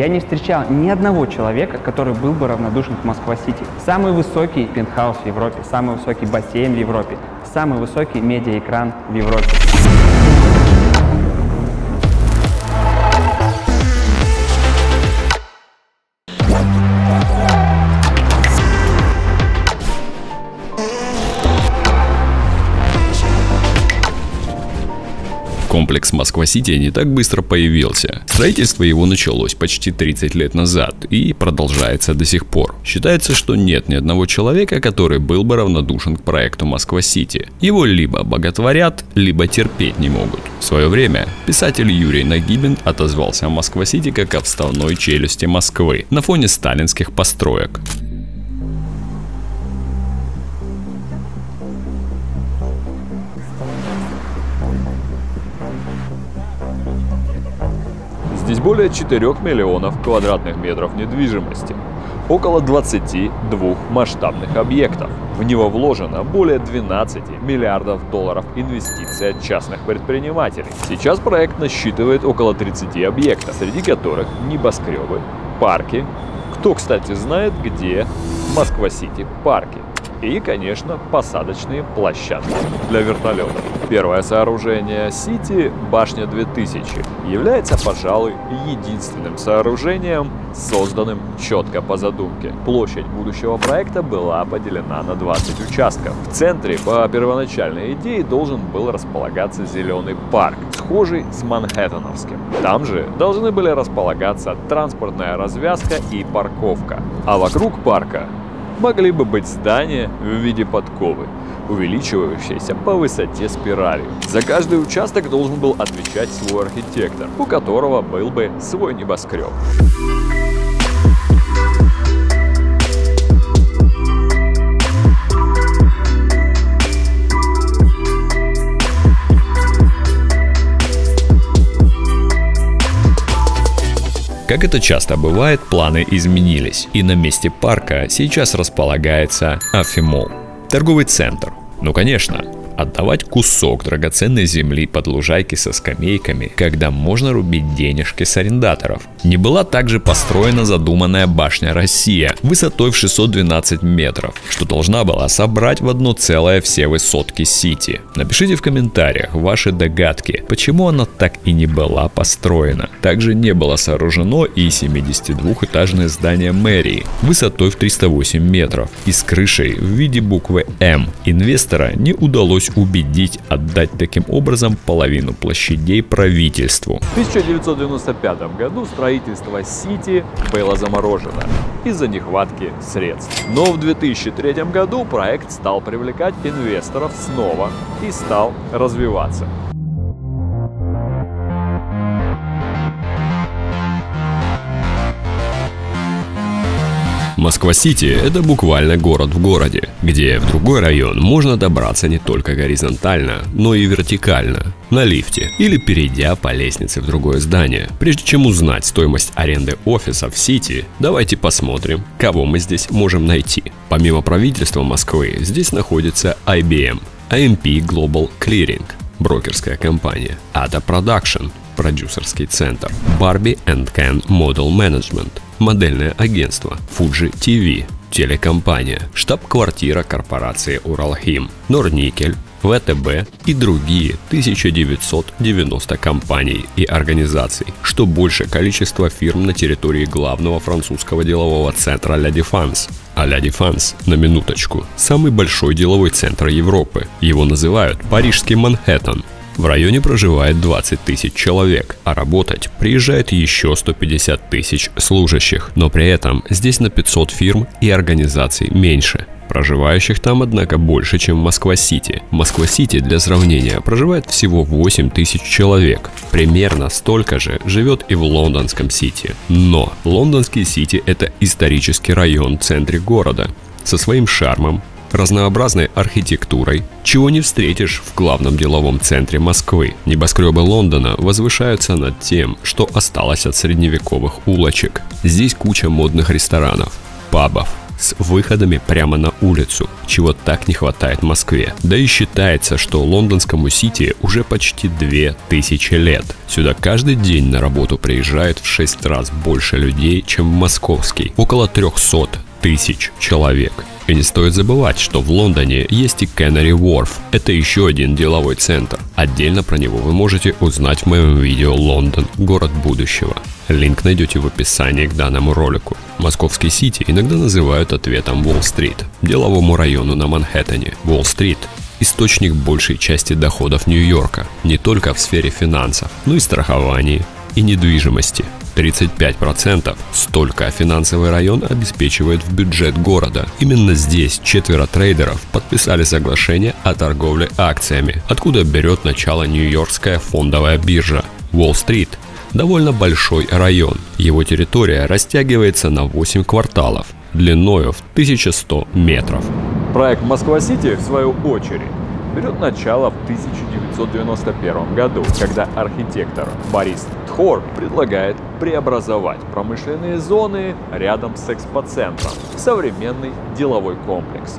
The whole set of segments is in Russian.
Я не встречал ни одного человека, который был бы равнодушен к Москва-Сити. Самый высокий пентхаус в Европе, самый высокий бассейн в Европе, самый высокий медиаэкран в Европе. Комплекс Москва-Сити не так быстро появился. Строительство его началось почти 30 лет назад и продолжается до сих пор. Считается, что нет ни одного человека, который был бы равнодушен к проекту Москва-Сити. Его либо боготворят, либо терпеть не могут. В свое время писатель Юрий Нагибин отозвался о Москва-Сити как о вставной челюсти Москвы на фоне сталинских построек. Здесь более 4 миллионов квадратных метров недвижимости, около 22 масштабных объектов. В него вложено более 12 миллиардов долларов инвестиций от частных предпринимателей. Сейчас проект насчитывает около 30 объектов, среди которых небоскребы, парки. Кто, кстати, знает, где Москва-Сити парки? И, конечно, посадочные площадки для вертолетов. Первое сооружение Сити, башня 2000, является, пожалуй, единственным сооружением, созданным четко по задумке. Площадь будущего проекта была поделена на 20 участков. В центре по первоначальной идее должен был располагаться зеленый парк, схожий с Манхэттеновским. Там же должны были располагаться транспортная развязка и парковка. А вокруг парка могли бы быть здания в виде подковы, увеличивающиеся по высоте спиралью. За каждый участок должен был отвечать свой архитектор, у которого был бы свой небоскреб. Как это часто бывает, планы изменились, и на месте парка сейчас располагается Афимол, торговый центр. Ну конечно, отдавать кусок драгоценной земли под лужайки со скамейками, когда можно рубить денежки с арендаторов. Не была также построена задуманная башня «Россия» высотой в 612 метров, что должна была собрать в одно целое все высотки Сити. Напишите в комментариях ваши догадки, почему она так и не была построена. Также не было сооружено и 72-этажное здание мэрии высотой в 308 метров и с крышей в виде буквы М. Инвестора не удалось убедить отдать таким образом половину площадей правительству. В 1995 году строительство Сити было заморожено из-за нехватки средств. Но в 2003 году проект стал привлекать инвесторов снова и стал развиваться. Москва-Сити – это буквально город в городе, где в другой район можно добраться не только горизонтально, но и вертикально, на лифте или перейдя по лестнице в другое здание. Прежде чем узнать стоимость аренды офиса в Сити, давайте посмотрим, кого мы здесь можем найти. Помимо правительства Москвы, здесь находится IBM, AMP Global Clearing, брокерская компания, ADA Production, продюсерский центр, Barbie Ken Model Management, модельное агентство, Fuji TV, телекомпания, штаб-квартира корпорации Уралхим, Норникель, ВТБ и другие 1990 компаний и организаций, что больше количество фирм на территории главного французского делового центра La Défense. А La Défense, на минуточку, самый большой деловой центр Европы. Его называют Парижский Манхэттен, в районе проживает 20 тысяч человек, а работать приезжает еще 150 тысяч служащих. Но при этом здесь на 500 фирм и организаций меньше. Проживающих там, однако, больше, чем в Москва-Сити. В Москва-Сити, для сравнения, проживает всего 8 тысяч человек. Примерно столько же живет и в лондонском Сити. Но лондонский Сити – это исторический район в центре города со своим шармом, разнообразной архитектурой, чего не встретишь в главном деловом центре Москвы. Небоскребы Лондона возвышаются над тем, что осталось от средневековых улочек. Здесь куча модных ресторанов, пабов, с выходами прямо на улицу, чего так не хватает Москве. Да и считается, что лондонскому Сити уже почти 2000 лет. Сюда каждый день на работу приезжает в 6 раз больше людей, чем в московский. Около 300 тысяч человек. И не стоит забывать, что в Лондоне есть и Canary Wharf. Это еще один деловой центр. Отдельно про него вы можете узнать в моем видео «Лондон. Город будущего». Линк найдете в описании к данному ролику. Московский Сити иногда называют ответом Уолл-стрит, деловому району на Манхэттене. Уолл-стрит источник большей части доходов Нью-Йорка, не только в сфере финансов, но и страхований и недвижимости. 35% столько финансовый район обеспечивает в бюджет города. Именно здесь четверо трейдеров подписали соглашение о торговле акциями, откуда берет начало Нью-Йоркская фондовая биржа. Уолл-стрит довольно большой район. Его территория растягивается на 8 кварталов, длиною в 1100 метров. Проект Москва-Сити, в свою очередь, берет начало в 1991 году, когда архитектор Борис Тхор предлагает преобразовать промышленные зоны рядом с экспоцентром в современный деловой комплекс.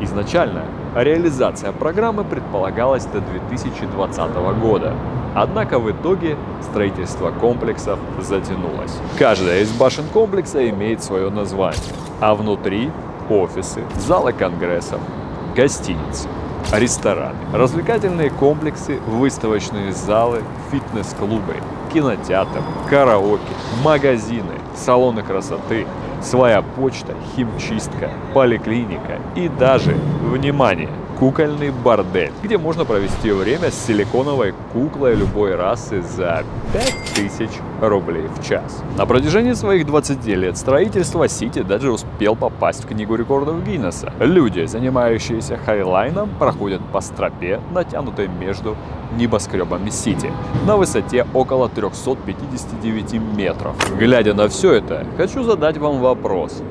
Изначально реализация программы предполагалась до 2020 года, Однако в итоге строительство комплексов затянулось. Каждая из башен комплекса имеет свое название, а внутри офисы, залы конгрессов, гостиницы рестораны, развлекательные комплексы, выставочные залы, фитнес-клубы, кинотеатр, караоке, магазины, салоны красоты, своя почта, химчистка, поликлиника и даже, внимание, кукольный бордель, где можно провести время с силиконовой куклой любой расы за 5000 рублей в час. На протяжении своих 20 лет строительства Сити даже успел попасть в Книгу рекордов Гиннесса. Люди, занимающиеся хайлайном, проходят по стропе, натянутой между небоскребами Сити, на высоте около 359 метров. Глядя на все это, хочу задать вам вопрос.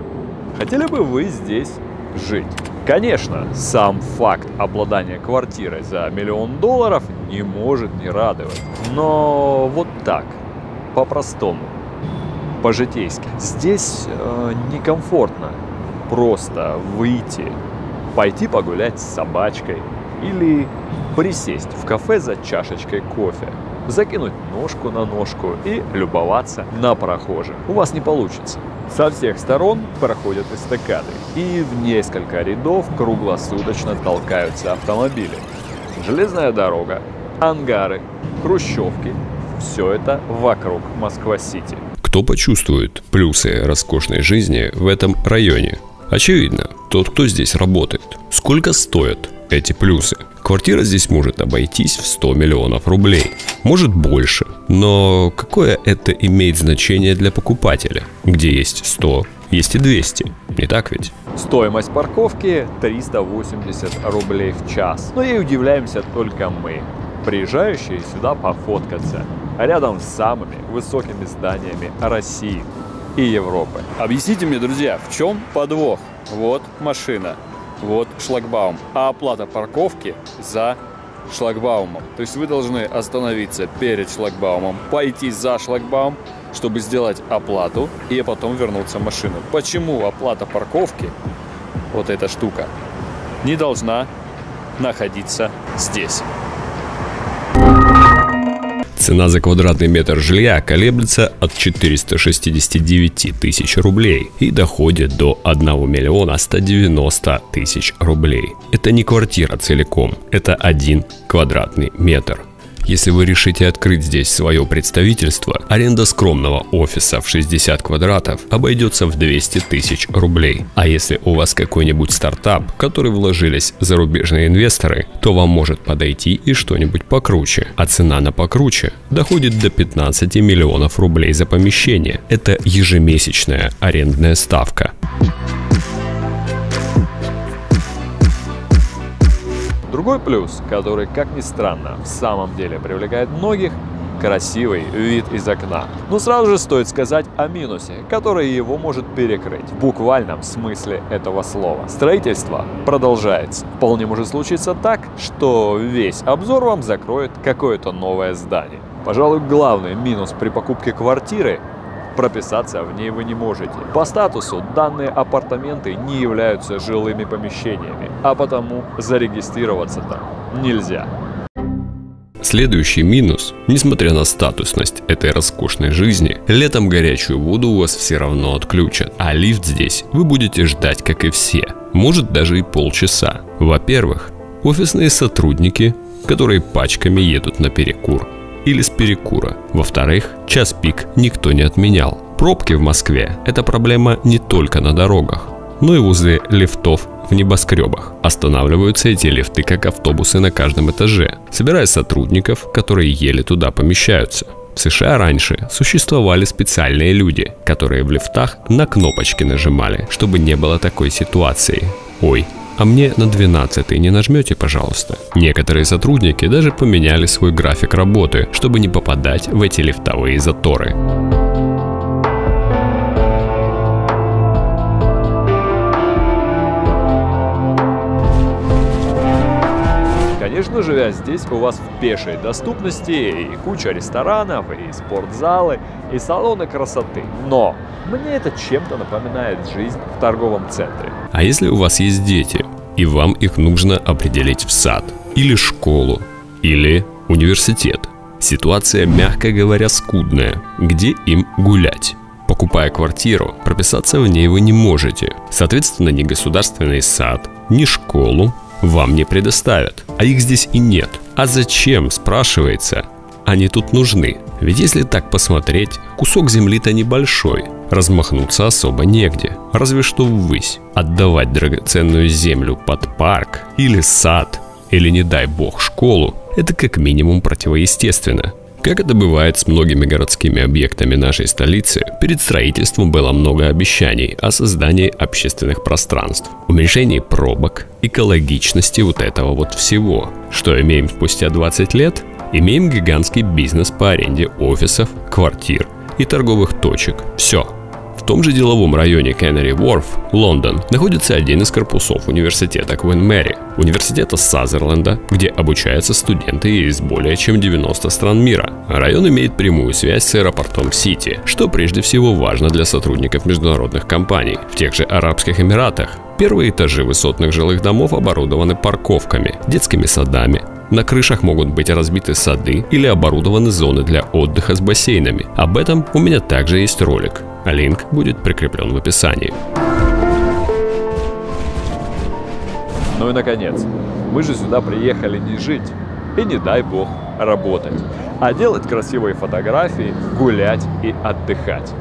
Хотели бы вы здесь жить? Конечно, сам факт обладания квартирой за миллион долларов не может не радовать. Но вот так, по-простому, по-житейски. Здесь э, некомфортно просто выйти, пойти погулять с собачкой или присесть в кафе за чашечкой кофе, закинуть ножку на ножку и любоваться на прохожих. У вас не получится. Со всех сторон проходят эстакады, и в несколько рядов круглосуточно толкаются автомобили. Железная дорога, ангары, хрущевки – все это вокруг Москва-Сити. Кто почувствует плюсы роскошной жизни в этом районе? Очевидно, тот, кто здесь работает. Сколько стоят эти плюсы? Квартира здесь может обойтись в 100 миллионов рублей. Может больше. Но какое это имеет значение для покупателя? Где есть 100, есть и 200. Не так ведь? Стоимость парковки 380 рублей в час. Но ей удивляемся только мы, приезжающие сюда пофоткаться, рядом с самыми высокими зданиями России и Европы. Объясните мне, друзья, в чем подвох? Вот машина, вот шлагбаум, а оплата парковки за шлагбаумом. То есть вы должны остановиться перед шлагбаумом, пойти за шлагбаум, чтобы сделать оплату и потом вернуться в машину. Почему оплата парковки, вот эта штука, не должна находиться здесь? Цена за квадратный метр жилья колеблется от 469 тысяч рублей и доходит до 1 миллиона 190 тысяч рублей. Это не квартира целиком, это один квадратный метр. Если вы решите открыть здесь свое представительство, аренда скромного офиса в 60 квадратов обойдется в 200 тысяч рублей. А если у вас какой-нибудь стартап, в который вложились зарубежные инвесторы, то вам может подойти и что-нибудь покруче. А цена на покруче доходит до 15 миллионов рублей за помещение. Это ежемесячная арендная ставка. Другой плюс, который, как ни странно, в самом деле привлекает многих, красивый вид из окна. Но сразу же стоит сказать о минусе, который его может перекрыть. В буквальном смысле этого слова. Строительство продолжается. Вполне может случиться так, что весь обзор вам закроет какое-то новое здание. Пожалуй, главный минус при покупке квартиры прописаться в ней вы не можете. По статусу данные апартаменты не являются жилыми помещениями, а потому зарегистрироваться там нельзя. Следующий минус, несмотря на статусность этой роскошной жизни, летом горячую воду у вас все равно отключат, а лифт здесь вы будете ждать, как и все, может даже и полчаса. Во-первых, офисные сотрудники, которые пачками едут на перекур или с перекура. Во-вторых, час пик никто не отменял. Пробки в Москве – это проблема не только на дорогах, но и возле лифтов в небоскребах. Останавливаются эти лифты как автобусы на каждом этаже, собирая сотрудников, которые еле туда помещаются. В США раньше существовали специальные люди, которые в лифтах на кнопочки нажимали, чтобы не было такой ситуации. Ой, а мне на 12 не нажмете, пожалуйста. Некоторые сотрудники даже поменяли свой график работы, чтобы не попадать в эти лифтовые заторы. Конечно, живя здесь, у вас в пешей доступности и куча ресторанов, и спортзалы, и салоны красоты. Но мне это чем-то напоминает жизнь в торговом центре. А если у вас есть дети, и вам их нужно определить в сад, или школу, или университет? Ситуация, мягко говоря, скудная. Где им гулять? Покупая квартиру, прописаться в ней вы не можете. Соответственно, ни государственный сад, ни школу, вам не предоставят. А их здесь и нет. А зачем, спрашивается? Они тут нужны. Ведь если так посмотреть, кусок земли-то небольшой. Размахнуться особо негде. Разве что ввысь. Отдавать драгоценную землю под парк или сад, или не дай бог школу, это как минимум противоестественно. Как это бывает с многими городскими объектами нашей столицы, перед строительством было много обещаний о создании общественных пространств, уменьшении пробок, экологичности вот этого вот всего. Что имеем спустя 20 лет? Имеем гигантский бизнес по аренде офисов, квартир и торговых точек. Все, том же деловом районе Кеннери Уорф, Лондон, находится один из корпусов университета Квин Мэри, университета Сазерленда, где обучаются студенты из более чем 90 стран мира. Район имеет прямую связь с аэропортом Сити, что прежде всего важно для сотрудников международных компаний. В тех же Арабских Эмиратах Первые этажи высотных жилых домов оборудованы парковками, детскими садами, на крышах могут быть разбиты сады или оборудованы зоны для отдыха с бассейнами. Об этом у меня также есть ролик. Линк будет прикреплен в описании. Ну и наконец, мы же сюда приехали не жить и не дай бог работать, а делать красивые фотографии, гулять и отдыхать.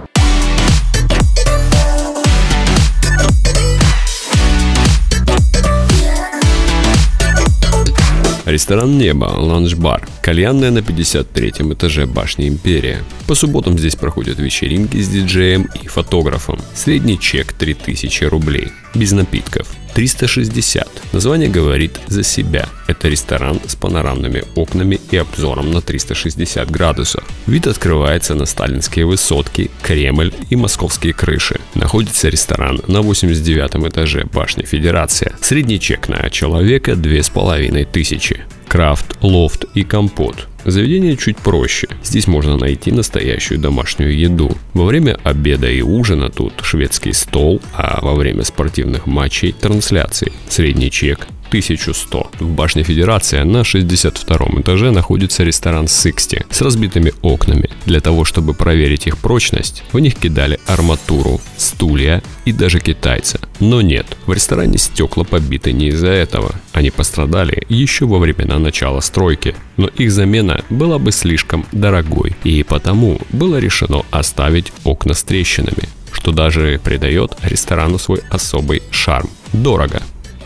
Ресторан «Небо», ланч-бар, кальянная на 53 этаже башни «Империя». По субботам здесь проходят вечеринки с диджеем и фотографом. Средний чек 3000 рублей, без напитков. 360. Название говорит за себя. Это ресторан с панорамными окнами и обзором на 360 градусов. Вид открывается на сталинские высотки, Кремль и московские крыши. Находится ресторан на 89 этаже башни Федерация. Средний чек на человека 2500. Крафт, лофт и компот. Заведение чуть проще. Здесь можно найти настоящую домашнюю еду. Во время обеда и ужина тут шведский стол, а во время спортивных матчей трансляции. Средний чек 1100. В башне Федерация на 62 этаже находится ресторан Sixty с разбитыми окнами. Для того, чтобы проверить их прочность, в них кидали арматуру, стулья и даже китайца. Но нет, в ресторане стекла побиты не из-за этого. Они пострадали еще во времена начала стройки. Но их замена была бы слишком дорогой. И потому было решено оставить окна с трещинами что даже придает ресторану свой особый шарм. Дорого,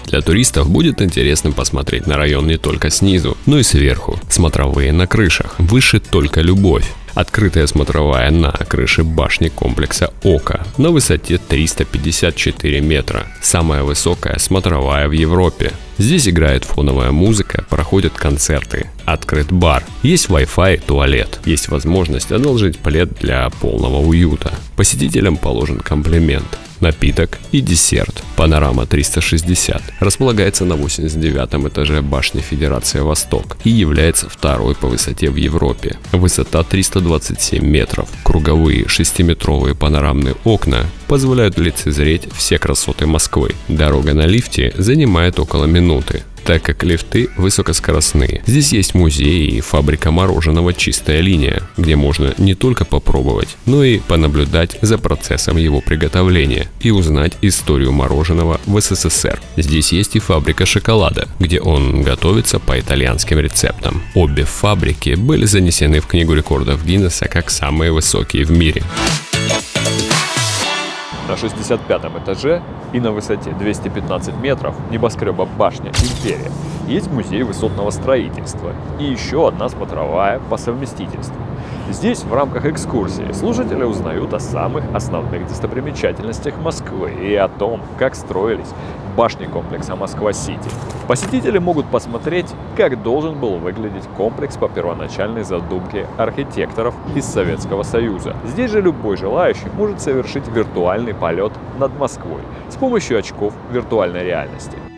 для туристов будет интересным посмотреть на район не только снизу, но и сверху. Смотровые на крышах. Выше только любовь. Открытая смотровая на крыше башни комплекса Ока на высоте 354 метра. Самая высокая смотровая в Европе. Здесь играет фоновая музыка, проходят концерты, открыт бар, есть Wi-Fi, туалет, есть возможность одолжить плед для полного уюта. Посетителям положен комплимент. Напиток и десерт. Панорама 360 располагается на 89 этаже башни Федерация Восток и является второй по высоте в Европе. Высота 327 метров. Круговые 6-метровые панорамные окна позволяют лицезреть все красоты Москвы. Дорога на лифте занимает около минуты так как лифты высокоскоростные. Здесь есть музей и фабрика мороженого «Чистая линия», где можно не только попробовать, но и понаблюдать за процессом его приготовления и узнать историю мороженого в СССР. Здесь есть и фабрика шоколада, где он готовится по итальянским рецептам. Обе фабрики были занесены в Книгу рекордов Гиннесса как самые высокие в мире. На 65 этаже и на высоте 215 метров небоскреба башня «Империя» есть музей высотного строительства и еще одна смотровая по совместительству. Здесь в рамках экскурсии слушатели узнают о самых основных достопримечательностях Москвы и о том, как строились башни комплекса Москва-Сити. Посетители могут посмотреть, как должен был выглядеть комплекс по первоначальной задумке архитекторов из Советского Союза. Здесь же любой желающий может совершить виртуальный полет над Москвой с помощью очков виртуальной реальности.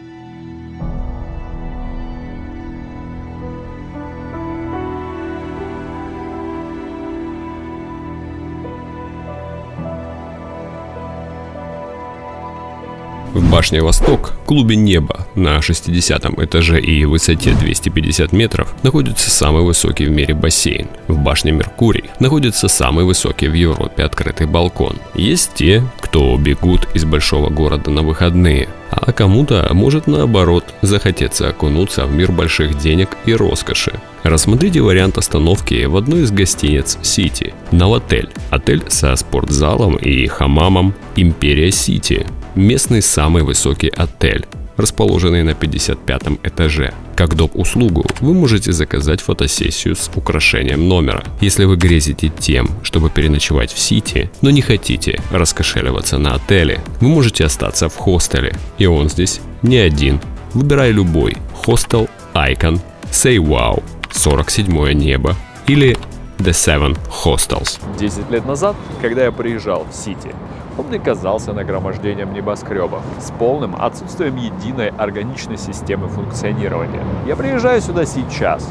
В башне «Восток», клубе «Небо» на 60 этаже и высоте 250 метров находится самый высокий в мире бассейн. В башне «Меркурий» находится самый высокий в Европе открытый балкон. Есть те, кто бегут из большого города на выходные, а кому-то может наоборот захотеться окунуться в мир больших денег и роскоши. Рассмотрите вариант остановки в одной из гостиниц Сити. Новотель. Отель со спортзалом и хамамом Империя Сити местный самый высокий отель, расположенный на 55 этаже. Как доп. услугу вы можете заказать фотосессию с украшением номера. Если вы грезите тем, чтобы переночевать в Сити, но не хотите раскошеливаться на отеле, вы можете остаться в хостеле. И он здесь не один. Выбирай любой. Хостел Icon, Say Wow, 47 небо или The Seven Hostels. 10 лет назад, когда я приезжал в Сити, он мне казался нагромождением небоскребов с полным отсутствием единой органичной системы функционирования. Я приезжаю сюда сейчас,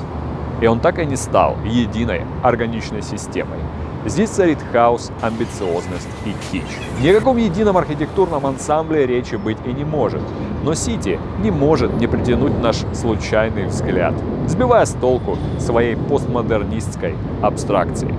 и он так и не стал единой органичной системой. Здесь царит хаос, амбициозность и кич. Ни о каком едином архитектурном ансамбле речи быть и не может. Но Сити не может не притянуть наш случайный взгляд, сбивая с толку своей постмодернистской абстракцией.